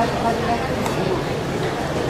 ありがとうございます。